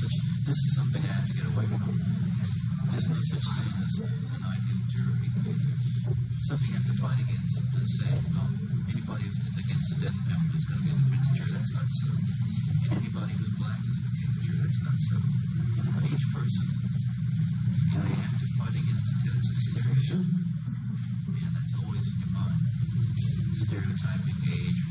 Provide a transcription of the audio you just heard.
such. This is something I have to get away from. There's no such thing as an ideal jury. Something you have to fight against to say, well, anybody who's against the death penalty is going to be a convicted jury. That's not so. Anybody who's black is a the jury. That's not so. But each person, you know, you have to fight against it till it's. And that's always in your mind. Stereotyping age